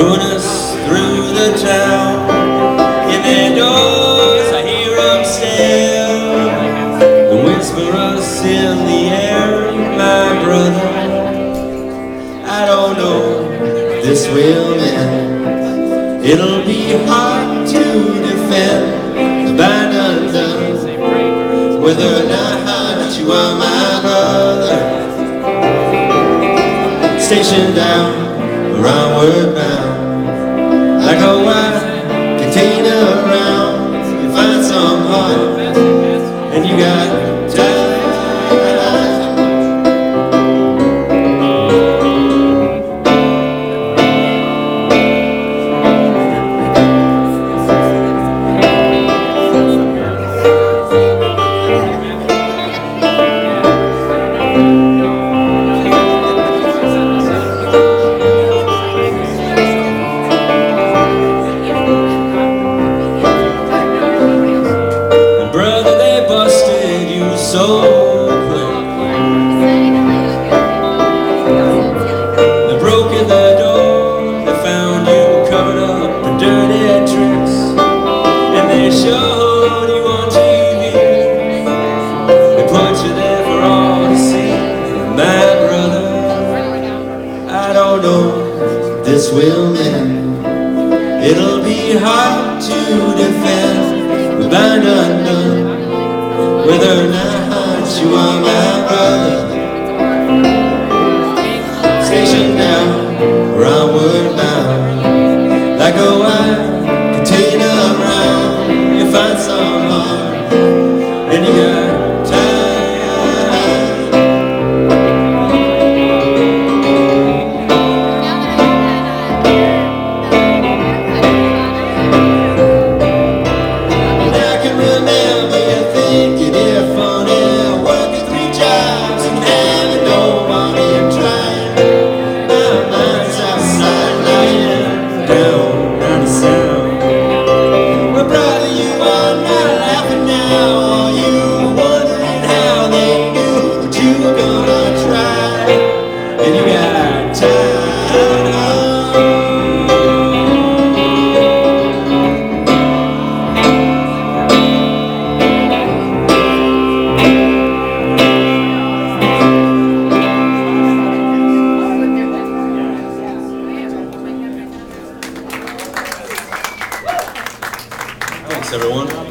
ruinous through the town. In their doors I hear them sound, the whisper us in the air, my brother. I don't know this will end. It'll be hard to defend the bind undone, whether or not you are my brother. stationed down, where I'm bound. This will end. It'll be hard to defend the bind undone, whether or not you are my brother. Thanks, everyone.